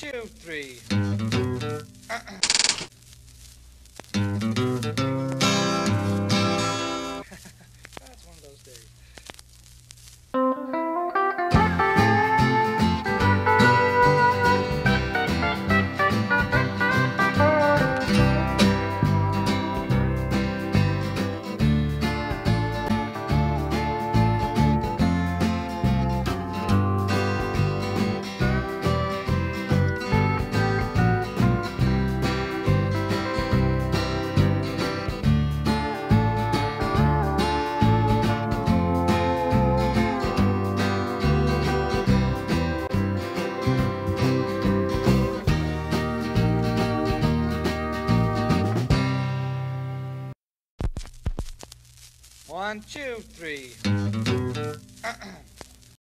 two, three. That's One, two, three.